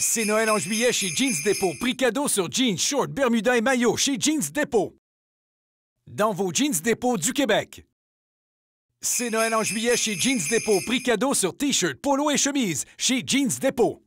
C'est Noël en juillet chez Jeans Depot. Prix cadeau sur jeans, shorts, bermuda et maillot chez Jeans Depot. Dans vos Jeans Depot du Québec. C'est Noël en juillet chez Jeans Depot. Prix cadeau sur t-shirt, polo et chemise chez Jeans Depot.